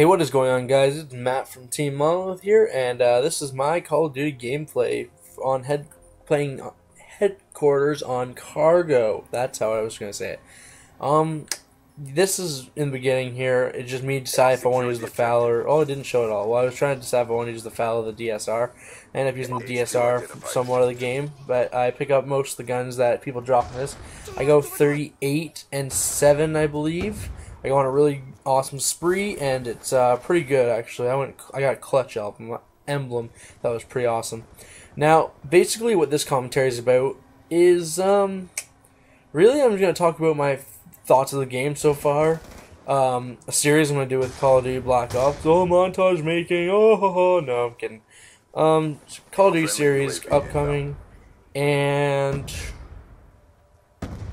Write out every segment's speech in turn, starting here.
Hey, what is going on, guys? It's Matt from Team Monolith here, and uh, this is my Call of Duty gameplay on head playing headquarters on Cargo. That's how I was gonna say it. Um, this is in the beginning here. It's just me decide if I want to use the Fowler. oh, it didn't show it all. Well, I was trying to decide if I want to use the Fowler, the DSR. I end up using the DSR somewhat of the game, but I pick up most of the guns that people drop in this. I go 38 and 7, I believe. I go on a really awesome spree, and it's uh, pretty good actually. I went, I got a clutch album emblem that was pretty awesome. Now, basically, what this commentary is about is um, really I'm going to talk about my thoughts of the game so far. Um, a series I'm going to do with Call of Duty Black Ops. Oh, montage making. Oh, ho, ho. no, I'm kidding. Um, Call of Duty series upcoming, and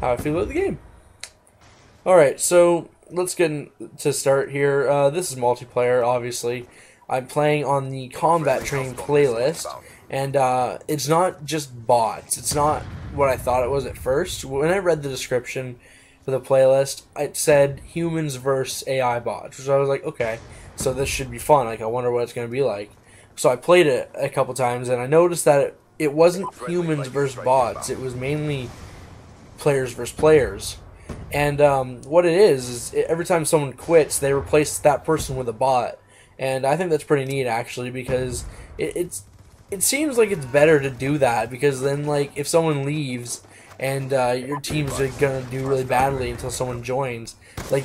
how I feel about the game. Alright, so let's get in, to start here. Uh, this is multiplayer, obviously. I'm playing on the combat training playlist, and uh, it's not just bots. It's not what I thought it was at first. When I read the description for the playlist, it said humans versus AI bots, which I was like, okay, so this should be fun. Like, I wonder what it's going to be like. So I played it a couple times, and I noticed that it, it wasn't humans versus bots. It was mainly players versus players. And um, what it is is every time someone quits, they replace that person with a bot, and I think that's pretty neat actually because it, it's it seems like it's better to do that because then like if someone leaves and uh, your team's gonna do really badly until someone joins, like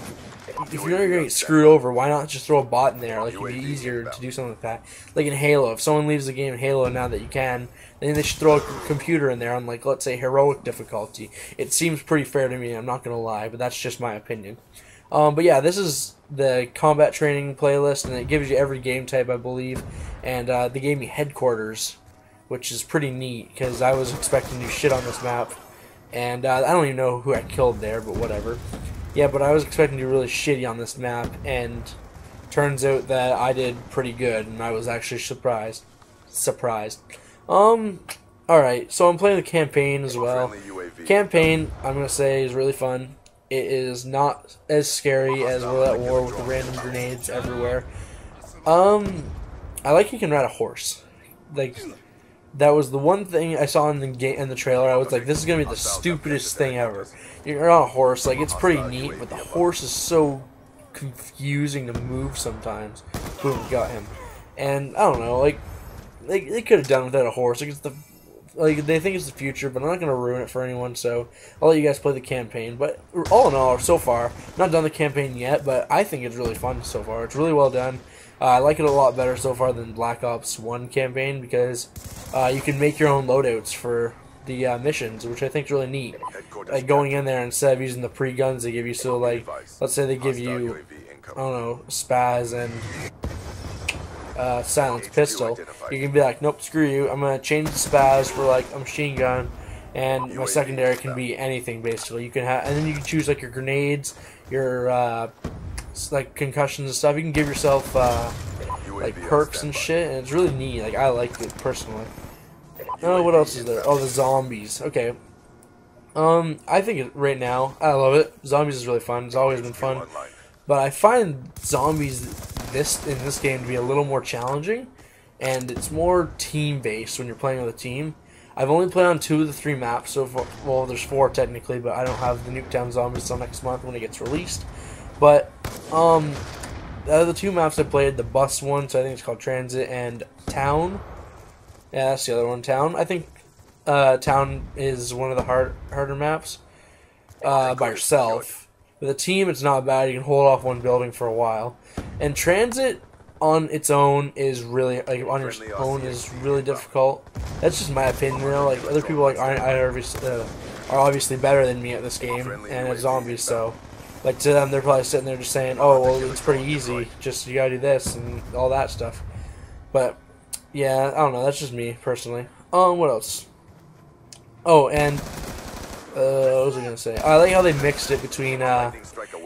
if you're gonna get screwed over, why not just throw a bot in there? Like it'd be easier to do something like that. Like in Halo, if someone leaves the game in Halo now that you can, then they should throw a computer in there on like let's say heroic difficulty. It seems pretty fair to me. I'm not gonna lie, but that's just my opinion. Um, but yeah, this is the combat training playlist, and it gives you every game type, I believe. And uh, they gave me headquarters, which is pretty neat because I was expecting new shit on this map, and uh, I don't even know who I killed there, but whatever. Yeah, but I was expecting to do really shitty on this map, and turns out that I did pretty good, and I was actually surprised. Surprised. Um, alright, so I'm playing the campaign as well. Campaign, I'm going to say, is really fun. It is not as scary as World at War with the random grenades everywhere. Um, I like you can ride a horse. Like, that was the one thing I saw in the game in the trailer. I was like, this is gonna be the stupidest thing ever. You're on a horse, like it's pretty neat, but the horse is so confusing to move sometimes. Boom, got him. And I don't know, like they they could have done without a horse. Like it's the like they think it's the future, but I'm not gonna ruin it for anyone. So I'll let you guys play the campaign. But all in all, so far, not done the campaign yet, but I think it's really fun so far. It's really well done. Uh, I like it a lot better so far than Black Ops 1 campaign because uh, you can make your own loadouts for the uh, missions, which I think is really neat. Like going in there instead of using the pre-guns they give you, so like, let's say they give you, I don't know, Spaz and uh, silenced pistol, you can be like, nope, screw you, I'm to change the Spaz for like a machine gun, and my secondary can be anything basically. You can have, and then you can choose like your grenades, your uh, like concussions and stuff. You can give yourself uh, like perks and shit, and it's really neat. Like I like it personally. Oh, what else is there? Oh, the zombies. Okay. Um, I think it, right now I love it. Zombies is really fun. It's always been fun, but I find zombies this in this game to be a little more challenging, and it's more team based when you're playing with a team. I've only played on two of the three maps so far. Well, there's four technically, but I don't have the Nuketown Zombies until next month when it gets released. But um, the other two maps I played, the bus one, so I think it's called Transit, and Town. Yeah, that's the other one, Town. I think uh, Town is one of the hard harder maps uh, by yourself. With a team, it's not bad. You can hold off one building for a while. And Transit on its own is really like on your own is really difficult. That's just my opinion. Know, like other people like aren't, are, uh, are obviously better than me at this game and as zombies. So, like to them, they're probably sitting there just saying, "Oh, well, it's pretty easy. Just you gotta do this and all that stuff." But yeah, I don't know. That's just me personally. Um, what else? Oh, and uh, what was I gonna say? I like how they mixed it between uh,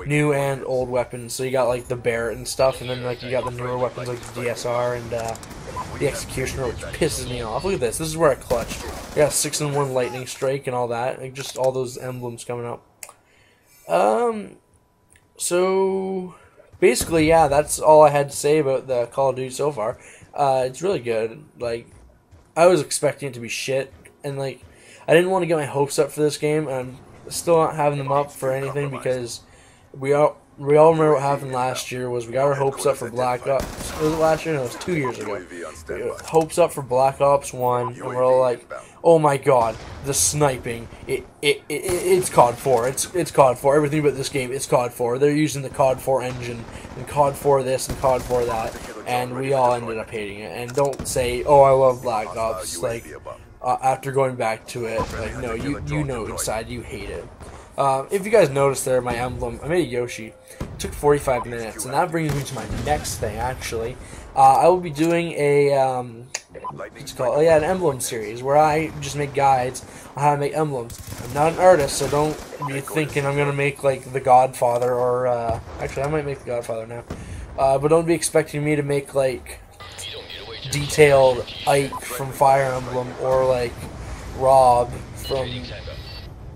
new and old weapons. So you got like the Barrett and stuff, and then like you got the newer weapons like the DSR and uh, the Executioner, which pisses me off. Look at this. This is where I clutched. I got six and one lightning strike and all that. Like just all those emblems coming up. Um, so basically, yeah, that's all I had to say about the Call of Duty so far. Uh, it's really good. Like, I was expecting it to be shit, and like, I didn't want to get my hopes up for this game, and I'm still not having them up for anything because we all we all remember what happened last year was we got our hopes up for Black Ops. Was it last year? No, it was two years ago. Hopes up for Black Ops One, and we're all like, "Oh my god, the sniping! It, it, it it's COD 4. It's it's COD 4. Everything about this game, it's COD 4. They're using the COD 4 engine and COD 4 this and COD 4 that, and we all ended up hating it. And don't say, "Oh, I love Black Ops." Like uh, after going back to it, like no, you you know inside you hate it. Uh, if you guys noticed there, my emblem, I made a Yoshi. It took 45 minutes, and that brings me to my next thing, actually. Uh, I will be doing a, um, what's it called? Oh, yeah, an emblem series, where I just make guides on how to make emblems. I'm not an artist, so don't be thinking I'm going to make, like, The Godfather, or, uh, actually, I might make The Godfather now. Uh, but don't be expecting me to make, like, detailed Ike from Fire Emblem, or, like, Rob from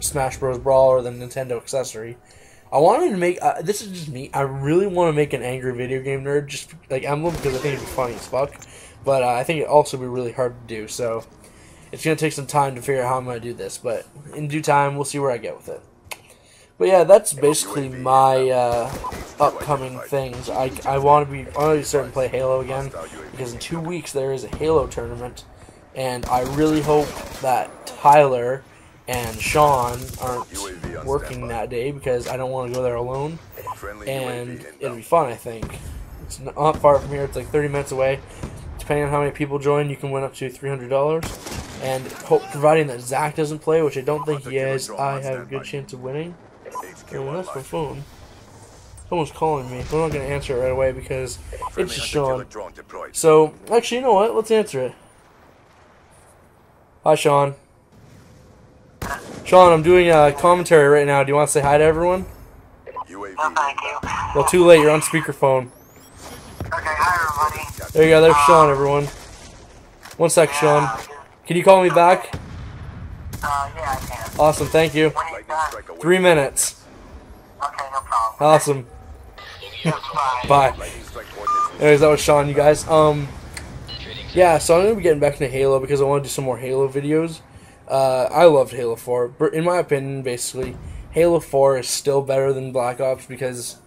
Smash Bros. Brawl or the Nintendo accessory. I wanted to make uh, this is just me. I really want to make an angry video game nerd, just like Emblem, because I think it'd be funny as fuck. But uh, I think it also be really hard to do. So it's gonna take some time to figure out how I'm gonna do this. But in due time, we'll see where I get with it. But yeah, that's basically my uh, upcoming things. I, I want to be I want to start to play Halo again because in two weeks there is a Halo tournament, and I really hope that Tyler and Sean aren't working that day because I don't want to go there alone. And it'll be fun, I think. It's not far from here. It's like 30 minutes away. Depending on how many people join, you can win up to $300. And hope, providing that Zach doesn't play, which I don't think he is, I have a good chance of winning. And that's my phone. Someone's calling me. I'm not going to answer it right away because it's just Sean. So, actually, you know what? Let's answer it. Hi, Sean. Sean, I'm doing a commentary right now. Do you want to say hi to everyone? You. Well, too late. You're on speakerphone. Okay, hi. There you go. There's Sean, everyone. One sec, Sean. Can you call me back? Uh, yeah, I can. Awesome. Thank you. Three minutes. Okay, no problem. Awesome. Bye. Anyways, that was Sean, you guys. Um, yeah. So I'm gonna be getting back into Halo because I want to do some more Halo videos. Uh, I loved Halo 4. But In my opinion, basically, Halo 4 is still better than Black Ops because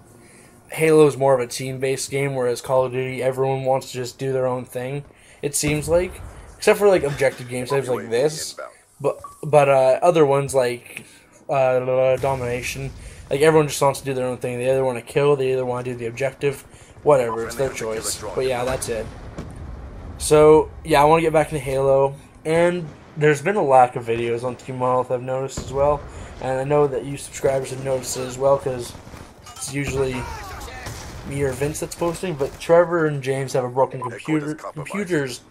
Halo is more of a team-based game, whereas Call of Duty, everyone wants to just do their own thing. It seems like, except for like objective game types like this, but but uh, other ones like uh, Domination, like everyone just wants to do their own thing. They either want to kill, they either want to do the objective, whatever. It's their choice. But yeah, that's it. So yeah, I want to get back into Halo, and there's been a lack of videos on Team Monolith I've noticed as well, and I know that you subscribers have noticed it as well because it's usually me or Vince that's posting. But Trevor and James have a broken computer computers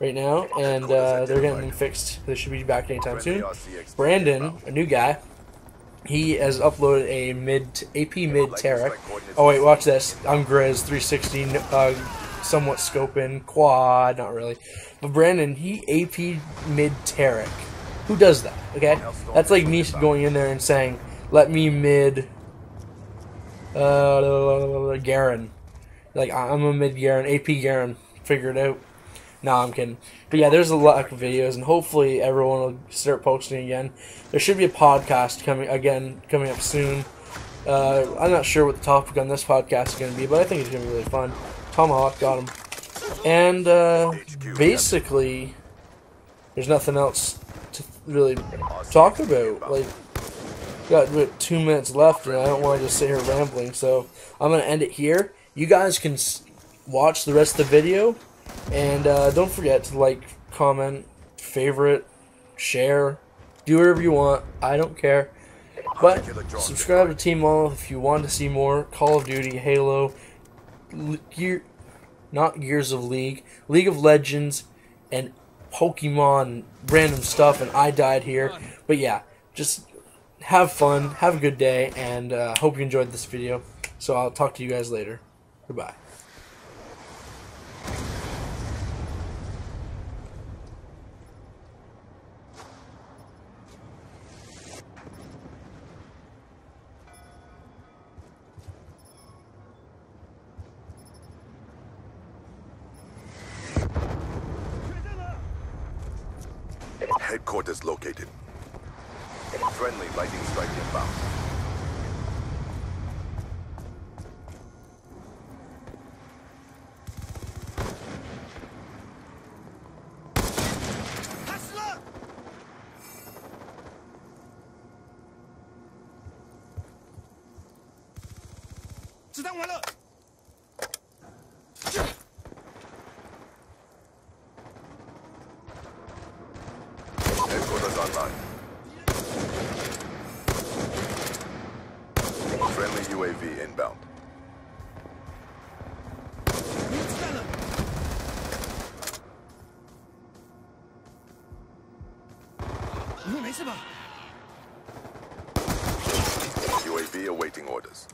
right now, and uh, they're getting them fixed. They should be back anytime soon. Brandon, a new guy, he has uploaded a mid AP mid Taric. Oh wait, watch this. I'm Grizz 360, uh, somewhat scoping quad, not really. But Brandon, he AP mid Taric. Who does that? Okay, that's like me going in there and saying, "Let me mid." Uh, Garen. Like I'm a mid Garen, AP Garen. Figure it out. No, I'm kidding. But yeah, there's a lot of videos, and hopefully everyone will start posting again. There should be a podcast coming again coming up soon. Uh, I'm not sure what the topic on this podcast is going to be, but I think it's going to be really fun. Tomahawk got him, and uh, basically, there's nothing else to really talk about. Like, got two minutes left, and I don't want to just sit here rambling, so I'm going to end it here. You guys can watch the rest of the video, and uh, don't forget to like, comment, favorite, share, do whatever you want. I don't care. But subscribe to Team Monolith if you want to see more Call of Duty, Halo, Gear, not Gears of League, League of Legends, and Pokemon random stuff. And I died here, but yeah, just have fun, have a good day, and uh, hope you enjoyed this video. So I'll talk to you guys later. Goodbye. Headquarters located. Friendly lightning strike inbound. Headquarters online. Friendly UAV inbound. UAV awaiting orders.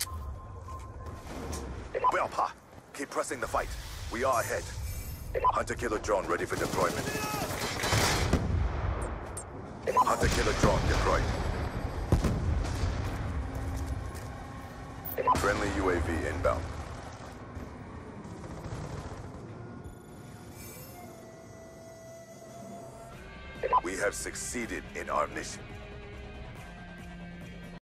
Well, Pa, keep pressing the fight. We are ahead. Hunter-killer drone ready for deployment. Hunter-killer drone deployed. Friendly UAV inbound. We have succeeded in our mission.